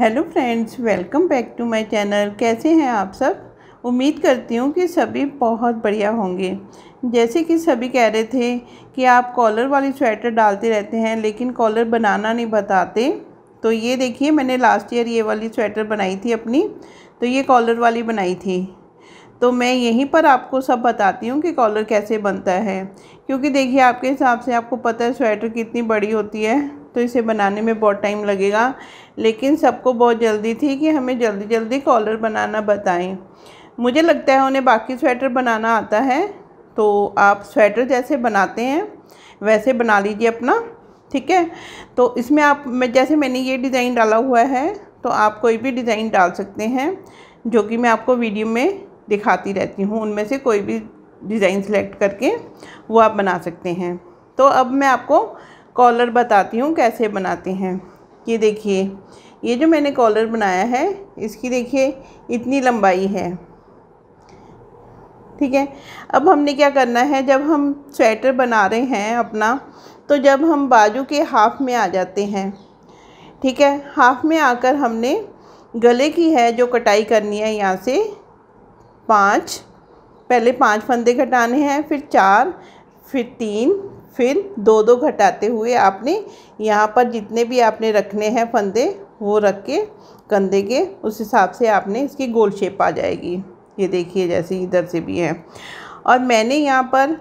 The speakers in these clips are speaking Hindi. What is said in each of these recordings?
Hello friends, welcome back to my channel. कैसे हैं आप सब? उम्मीद करती हूँ कि सभी बहुत बढ़िया होंगे। जैसे कि सभी कह रहे थे कि आप कॉलर वाली स्वेटर डालते रहते हैं, लेकिन कॉलर बनाना नहीं बताते। तो ये देखिए, मैंने लास्ट ईयर ये वाली स्वेटर बनाई थी अपनी। तो ये कॉलर वाली बनाई थी। तो मैं यहीं पर आपको सब बताती हूँ कि कॉलर कैसे बनता है। क्योंकि देखिए, आपके हिसाब से आपको पता है स्वेटर कितनी बड़ी होती है। तो इसे बनाने में बहुत टाइम लगेगा। लेकिन सबको बहुत जल्दी थी कि हमें जल्दी जल्दी कॉलर बनाना बताएँ। मुझे लगता है उन्हें बाकी स्वेटर बनाना आता है। तो आप स्वेटर जैसे बनाते हैं, वैसे बना लीजिए अपना, ठीक है? तो इसमें आप, मैं, जैसे मैंने ये डिज़ाइन डाला हुआ है तो आप कोई भी डिज़ाइन डाल सकते हैं, जो कि मैं आपको वीडियो में दिखाती रहती हूँ। उनमें से कोई भी डिज़ाइन सेलेक्ट करके वो आप बना सकते हैं। तो अब मैं आपको कॉलर बताती हूँ कैसे बनाते हैं। ये देखिए, ये जो मैंने कॉलर बनाया है, इसकी देखिए इतनी लंबाई है। ठीक है, अब हमने क्या करना है, जब हम स्वेटर बना रहे हैं अपना तो जब हम बाजू के हाफ़ में आ जाते हैं। ठीक है, हाफ़ में आकर हमने गले की है जो कटाई करनी है यहाँ से, पाँच, पहले पाँच फंदे घटाने हैं, फिर चार, फिर तीन फिर दो दो घटाते हुए आपने यहाँ पर जितने भी आपने रखने हैं फंदे, वो रख के, कंधे के, उस हिसाब से आपने इसकी गोल शेप आ जाएगी। ये देखिए जैसे इधर से भी है। और मैंने यहाँ पर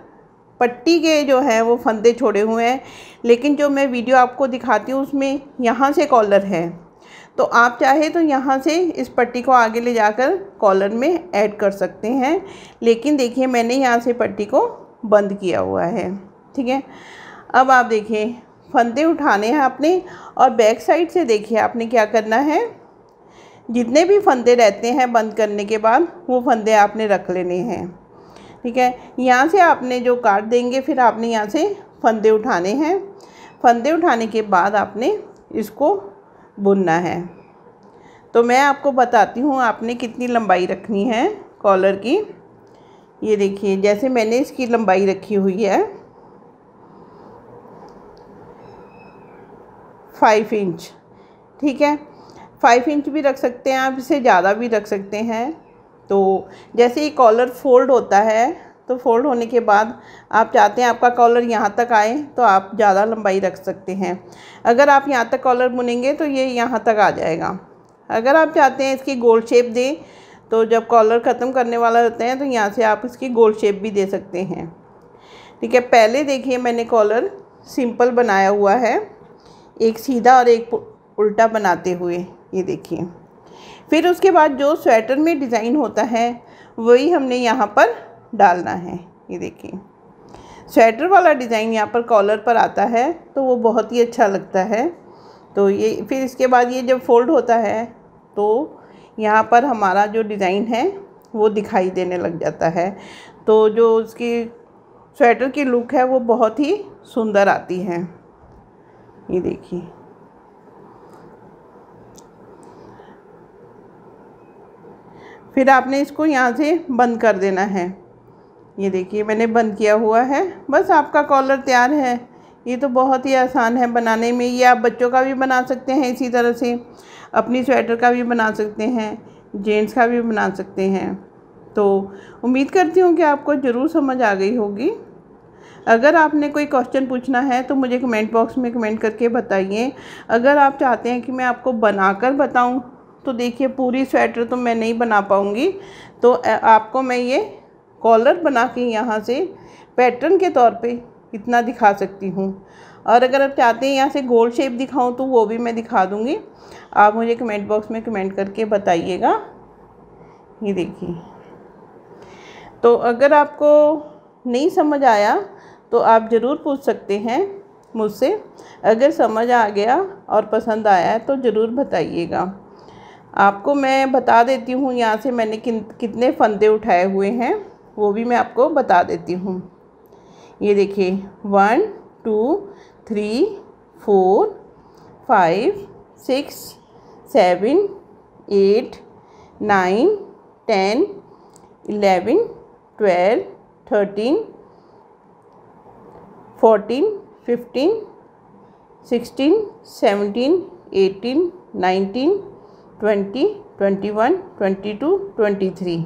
पट्टी के जो है, वो फंदे छोड़े हुए हैं, लेकिन जो मैं वीडियो आपको दिखाती हूँ, उसमें यहाँ से कॉलर है। तो आप चाहे तो यहाँ से इस पट्टी को आगे ले जाकर कॉलर में ऐड कर सकते हैं, लेकिन देखिए मैंने यहाँ से पट्टी को बंद किया हुआ है। ठीक है? अब आप देखिए, फंदे उठाने हैं आपने और बैक साइड से देखिए आपने क्या करना है। जितने भी फंदे रहते हैं बंद करने के बाद, वो फंदे आपने रख लेने हैं। ठीक है? यहाँ से आपने जो काट देंगे, फिर आपने यहाँ से फंदे उठाने हैं। फंदे उठाने के बाद आपने इसको बुनना है। तो मैं आपको बताती हूँ आपने कितनी लंबाई रखनी है कॉलर की। ये देखिए, जैसे मैंने इसकी लंबाई रखी हुई है फाइव इंच, ठीक है? फाइव इंच भी रख सकते हैं आप इसे ज़्यादा भी रख सकते हैं। तो जैसे ये कॉलर फोल्ड होता है तो फोल्ड होने के बाद आप चाहते हैं आपका कॉलर यहाँ तक आए तो आप ज़्यादा लंबाई रख सकते हैं। अगर आप यहाँ तक कॉलर बुनेंगे तो ये यहाँ तक आ जाएगा। अगर आप चाहते हैं इसकी गोल शेप दें तो जब कॉलर ख़त्म करने वाला होता है तो यहाँ से आप इसकी गोल शेप भी दे सकते हैं। ठीक है, पहले देखिए मैंने कॉलर सिंपल बनाया हुआ है। एक सीधा और एक उल्टा बनाते हुए, ये देखिए। फिर उसके बाद जो स्वेटर में डिज़ाइन होता है, वही हमने यहाँ पर डालना है, ये देखिए। स्वेटर वाला डिज़ाइन यहाँ पर कॉलर पर आता है तो वो बहुत ही अच्छा लगता है। तो ये, फिर इसके बाद ये जब फोल्ड होता है तो यहाँ पर हमारा जो डिज़ाइन है, वो दिखाई देने लग जाता है। तो जो उसकी स्वेटर की लुक है, वो बहुत ही सुंदर आती है। ये देखिए। फिर आपने इसको यहाँ से बंद कर देना है। ये देखिए, मैंने बंद किया हुआ है। बस आपका कॉलर तैयार है। ये तो बहुत ही आसान है बनाने में। ये आप बच्चों का भी बना सकते हैं इसी तरह से। अपनी स्वेटर का भी बना सकते हैं। जेंट्स का भी बना सकते हैं। तो उम्मीद करती हूँ कि आपको ज़रूर समझ आ गई होगी। अगर आपने कोई क्वेश्चन पूछना है तो मुझे कमेंट बॉक्स में कमेंट करके बताइए। अगर आप चाहते हैं कि मैं आपको बनाकर बताऊँ तो देखिए, पूरी स्वेटर तो मैं नहीं बना पाऊँगी। तो आपको मैं ये कॉलर बना के यहाँ से पैटर्न के तौर पे इतना दिखा सकती हूँ। और अगर आप चाहते हैं यहाँ से गोल शेप दिखाऊँ तो वो भी मैं दिखा दूँगी। आप मुझे कमेंट बॉक्स में कमेंट करके बताइएगा। ये देखिए। तो अगर आपको नहीं समझ आया तो आप ज़रूर पूछ सकते हैं मुझसे। अगर समझ आ गया और पसंद आया है तो ज़रूर बताइएगा। आपको मैं बता देती हूँ यहाँ से मैंने किन, कितने फंदे उठाए हुए हैं, वो भी मैं आपको बता देती हूँ। ये देखिए, one, two, three, four, five, six, seven, eight, nine, ten, eleven, twelve, thirteen fourteen fifteen sixteen seventeen eighteen nineteen twenty twenty one twenty two twenty three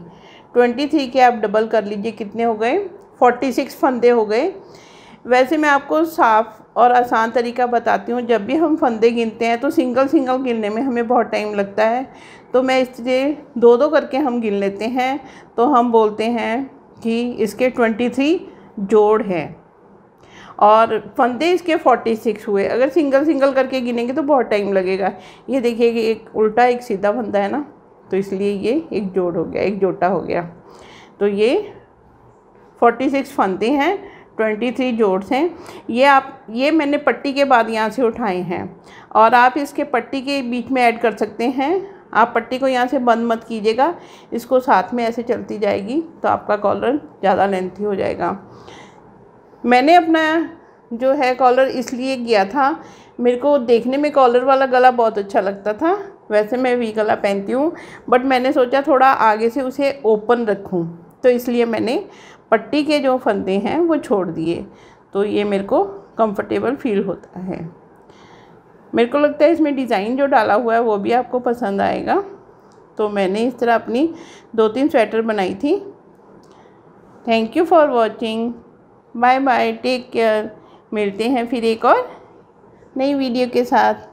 twenty three के आप डबल कर लीजिए, कितने हो गए? फोर्टी सिक्स फंदे हो गए। वैसे मैं आपको साफ़ और आसान तरीका बताती हूँ, जब भी हम फंदे गिनते हैं तो सिंगल सिंगल गिनने में हमें बहुत टाइम लगता है। तो मैं इसलिए दो दो करके हम गिन लेते हैं। तो हम बोलते हैं कि इसके ट्वेंटी थ्री जोड़ हैं। और फंदे इसके फोर्टी सिक्स हुए। अगर सिंगल सिंगल करके गिनेंगे तो बहुत टाइम लगेगा। ये देखिए कि एक उल्टा, एक सीधा फंदा है ना? तो इसलिए ये एक जोड़ हो गया, एक जोटा हो गया। तो ये फोर्टी सिक्स फंदे हैं ट्वेंटी थ्री जोड्स हैं। ये आप, ये मैंने पट्टी के बाद यहाँ से उठाए हैं। और आप इसके पट्टी के बीच में ऐड कर सकते हैं। आप पट्टी को यहाँ से बंद मत कीजिएगा। इसको साथ में ऐसे चलती जाएगी तो आपका कॉलर ज़्यादा लेंथी हो जाएगा। मैंने अपना जो है कॉलर इसलिए किया था, मेरे को देखने में कॉलर वाला गला बहुत अच्छा लगता था, वैसे मैं वी गला पहनती हूँ बट मैंने सोचा थोड़ा आगे से उसे ओपन रखूँ तो इसलिए मैंने पट्टी के जो फंदे हैं वो छोड़ दिए तो ये मेरे को कंफर्टेबल फील होता है। मेरे को लगता है इसमें डिज़ाइन जो डाला हुआ है वो भी आपको पसंद आएगा तो मैंने इस तरह अपनी दो तीन स्वेटर बनाई थी। Thank you for watching bye bye take care मिलते हैं फिर एक और नई वीडियो के साथ।